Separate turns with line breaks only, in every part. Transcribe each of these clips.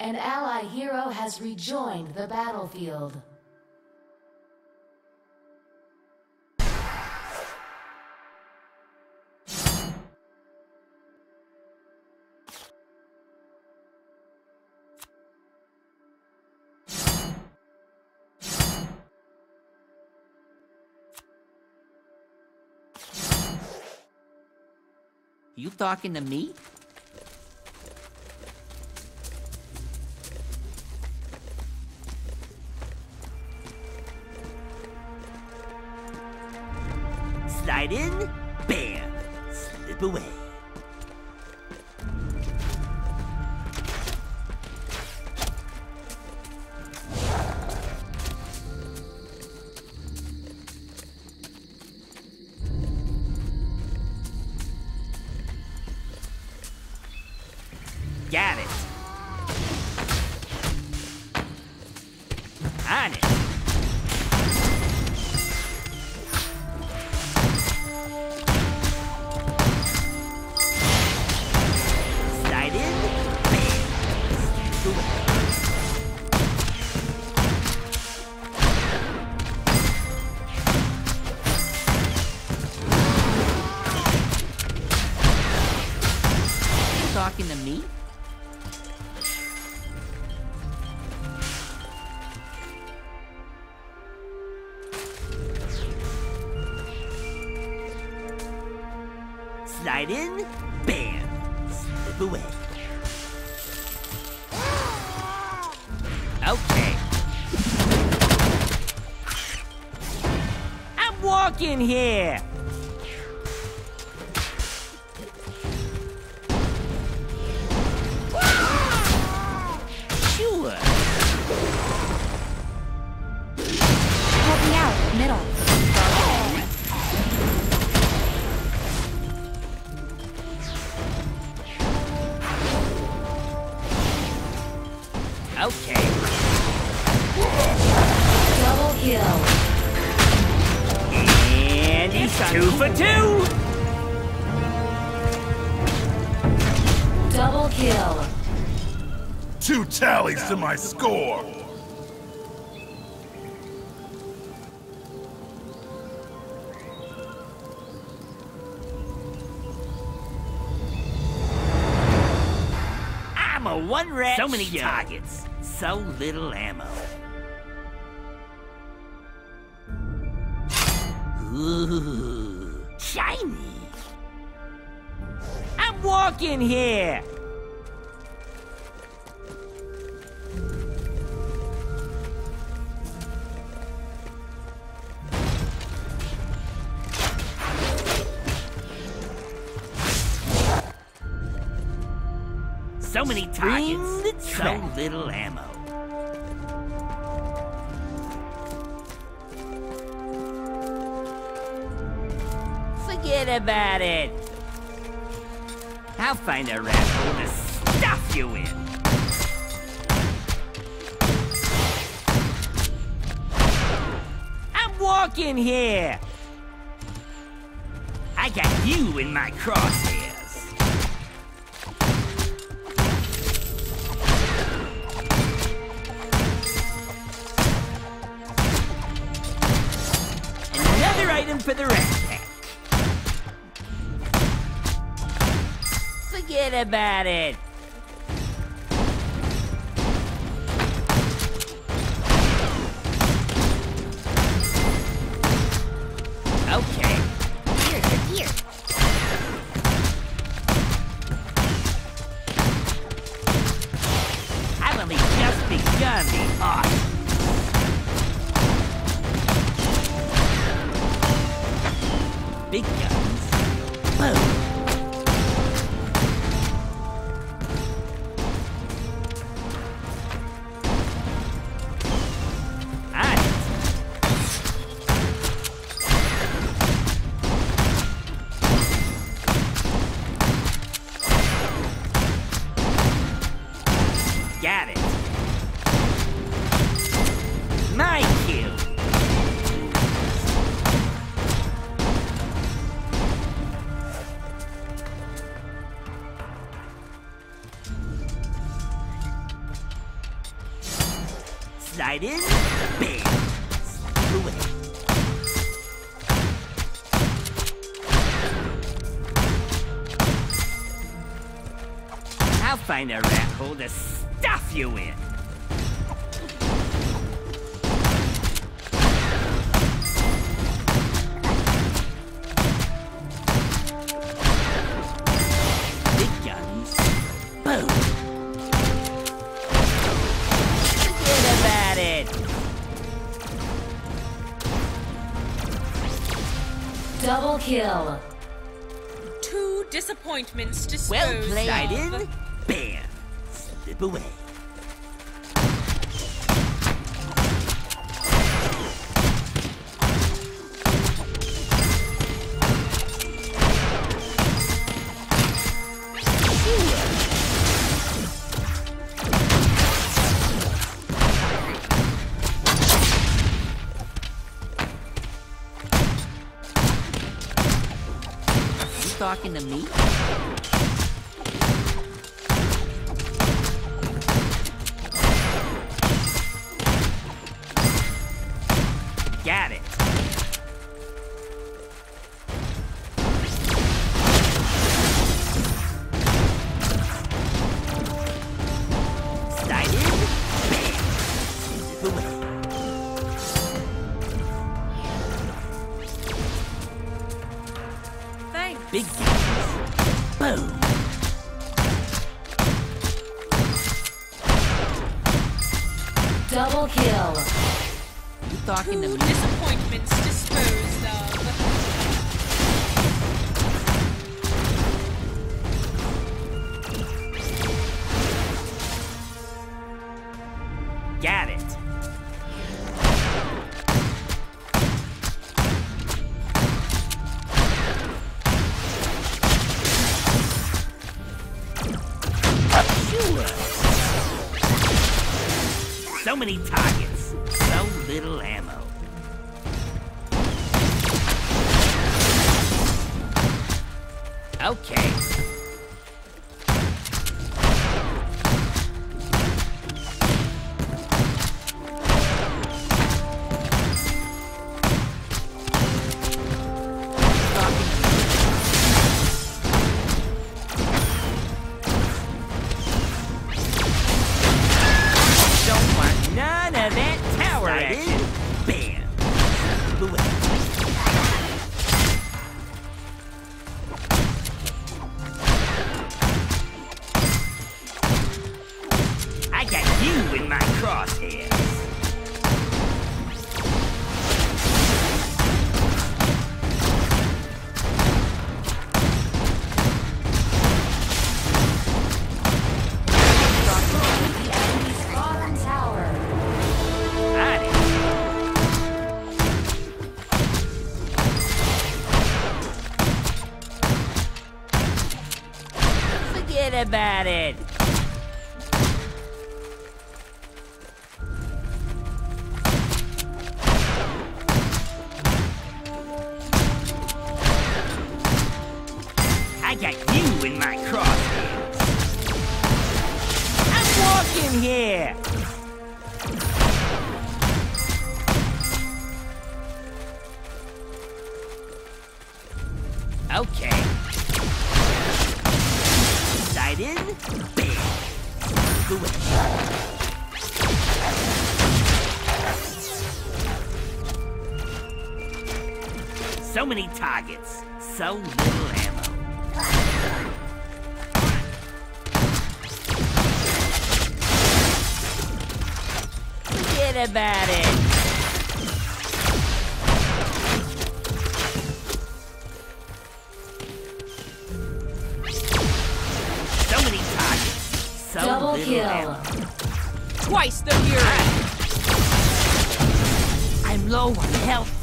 An ally hero has rejoined the battlefield.
You talking to me? Slide in, bam, slip away. Slide in, bam, slip away. Okay. I'm walking here. Two
tallies to my score.
I'm a one rat. So many targets, so little ammo. Ooh, shiny. I'm walking here. Targets, so little ammo. Forget about it. I'll find a rat hole to stuff you in. I'm walking here. I got you in my crosshairs. For the pack. Forget about it.
Double kill.
Two disappointments disposed
Well played,
of.
Bam. Slip away. talking to me? Okay. about it. Forget about it.
Double kill.
Twice the fury.
I'm low on health.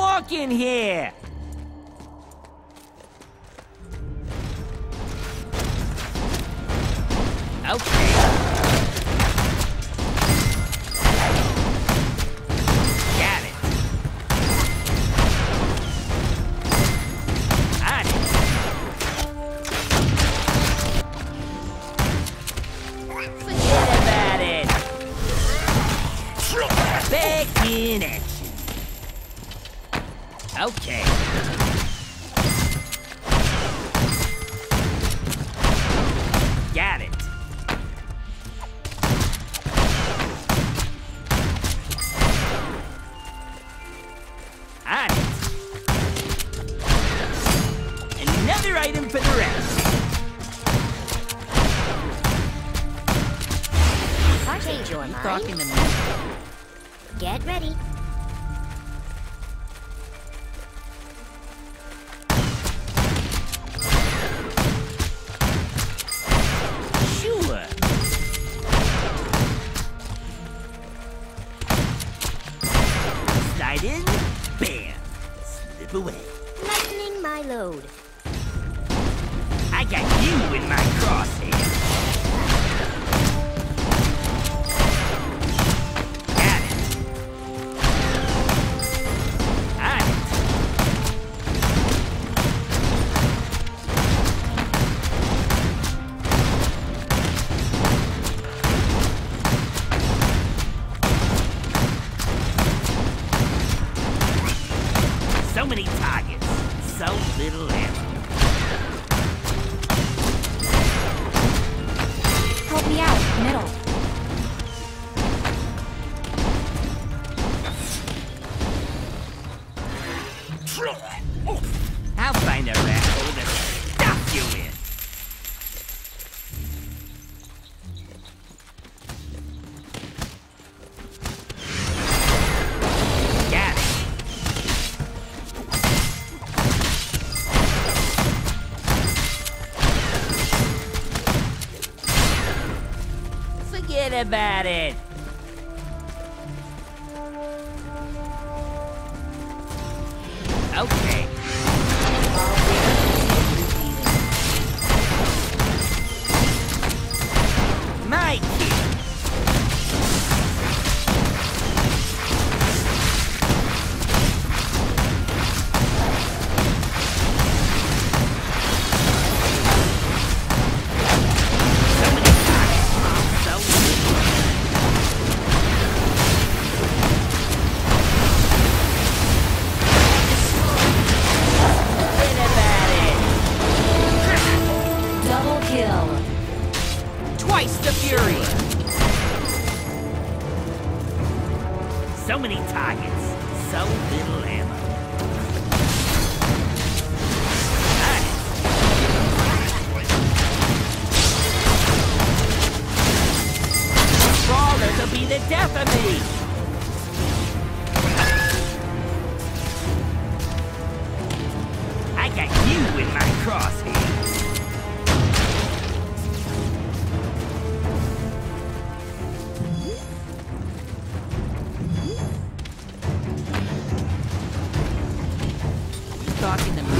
walk in here. Another item for the rest.
Change your mind. Get ready.
little about it. blocking them.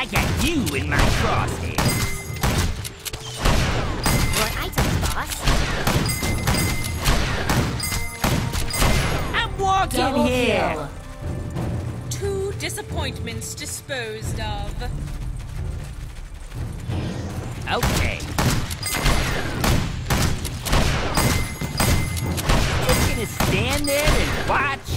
I got you in my crosshairs.
More items, boss.
I'm walking
Double
here.
kill.
Two disappointments disposed of.
Okay. Just gonna stand there and watch?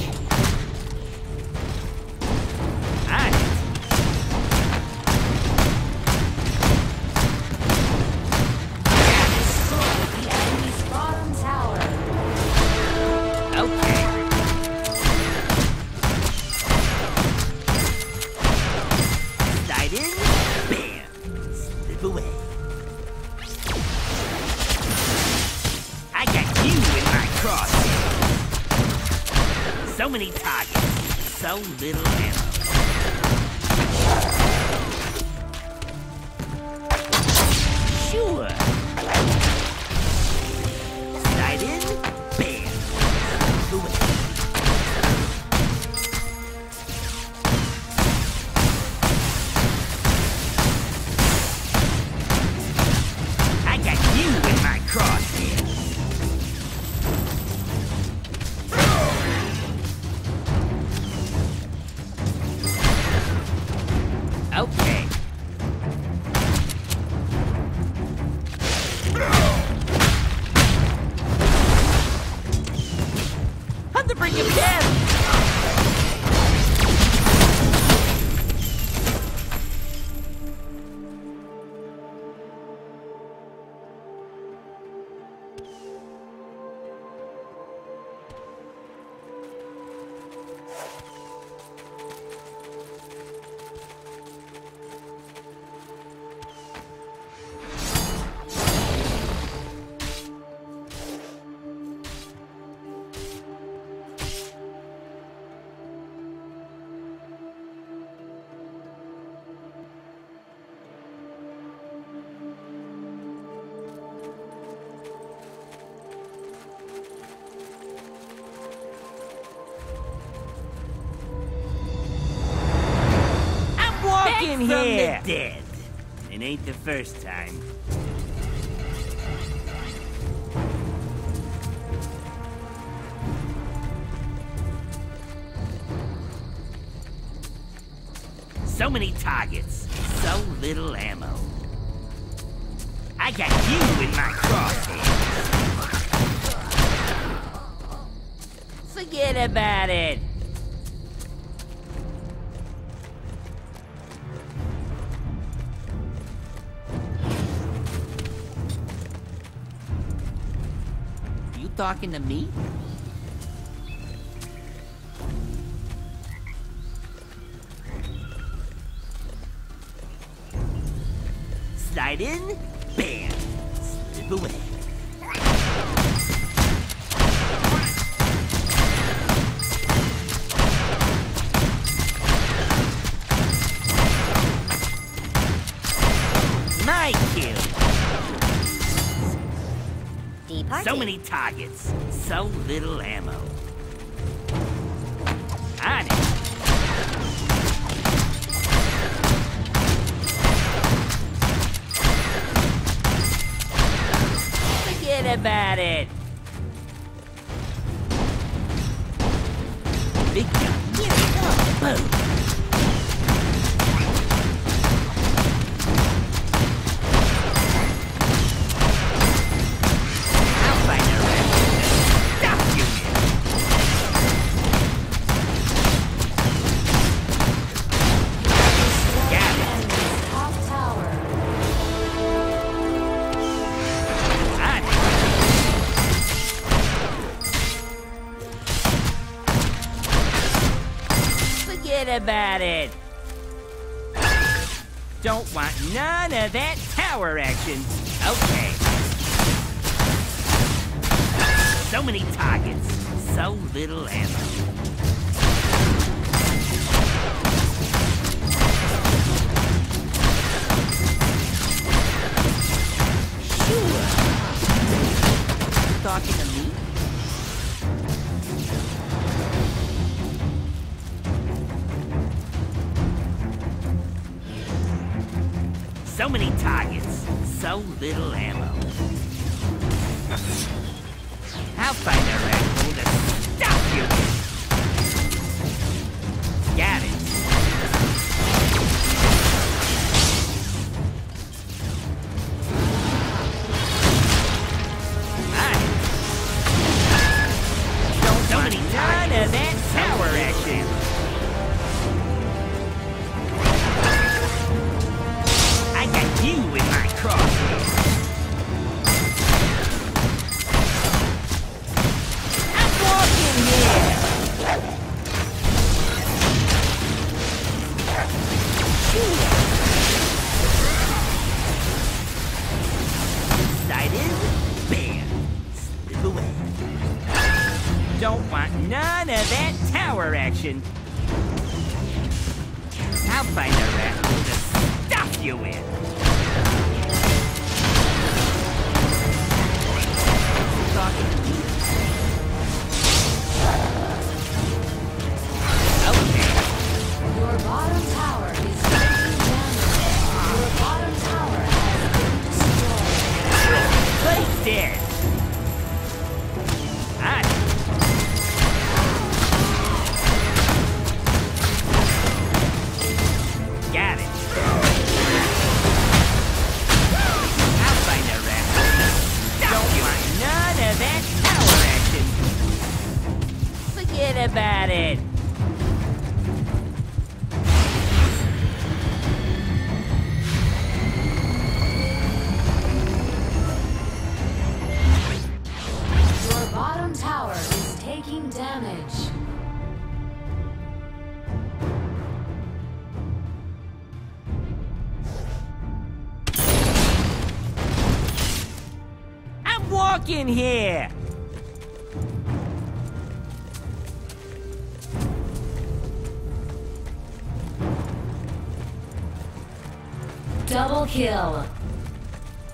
So little ammo.
From the
dead. It ain't the first time. So many targets, so little ammo. I got you in my crosshairs. Forget about it. Talking to me? Slide in, targets, so little ammo. On it. Forget about it. Big gun. Here we go. Boom. about it. Don't want none of that tower action. Okay. So many targets, so little ammo. Sure. Talking So many targets, so little ammo. I'll find a Don't want none of that tower action. I'll find a rascal to stuff you in. Okay.
Your bottom
I'm walking here.
Double kill.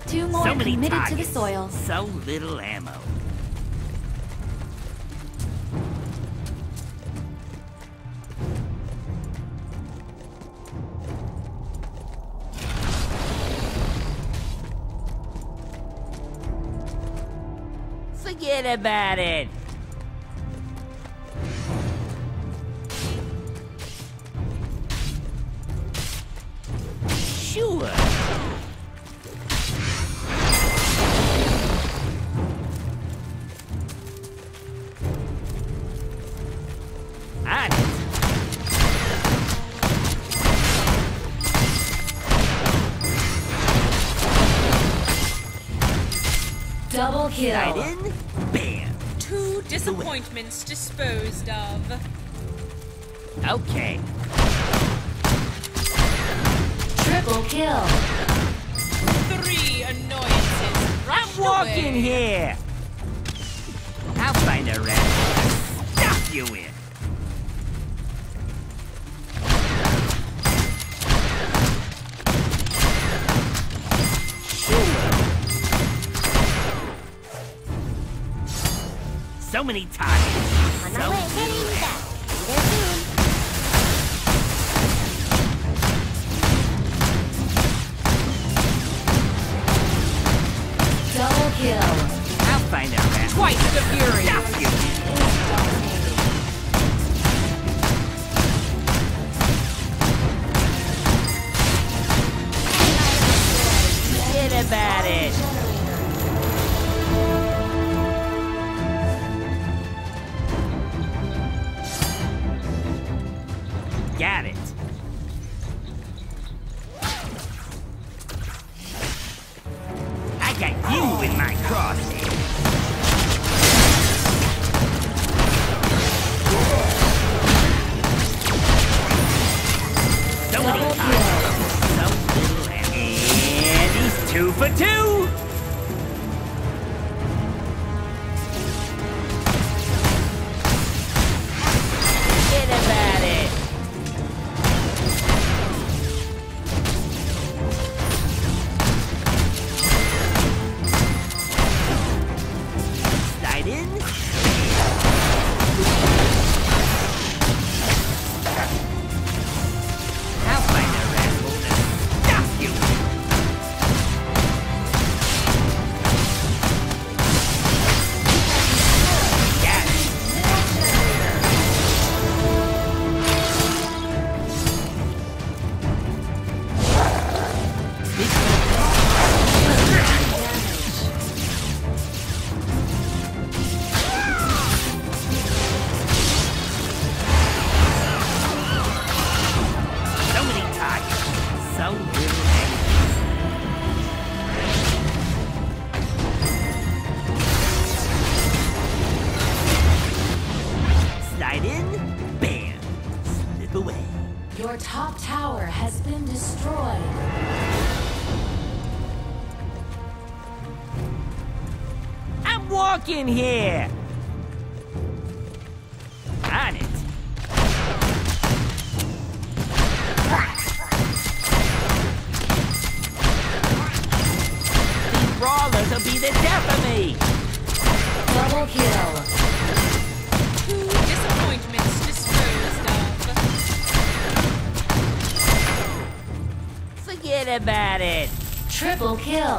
Two more
so
committed
targets,
to the soil.
So little ammo. About it. Sure.
Double kill.
Disappointments disposed of.
Okay.
Triple kill.
Three annoyances.
I'm walking
away.
here. I'll find a rat. Stuff you in. Many targets. Your top tower has been destroyed. I'm walking here!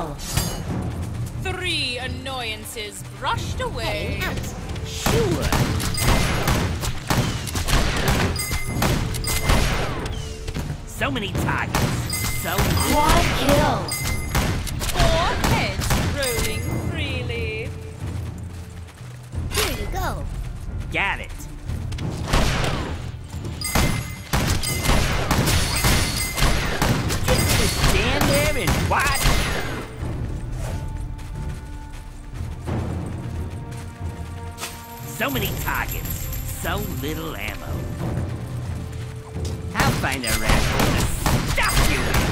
Kill.
Three annoyances brushed away.
Sure. So many targets. So
Quad kill.
Four heads rolling freely.
Here you go.
got it. Just stand there and watch. So many targets, so little ammo. I'll find a rat to stop you.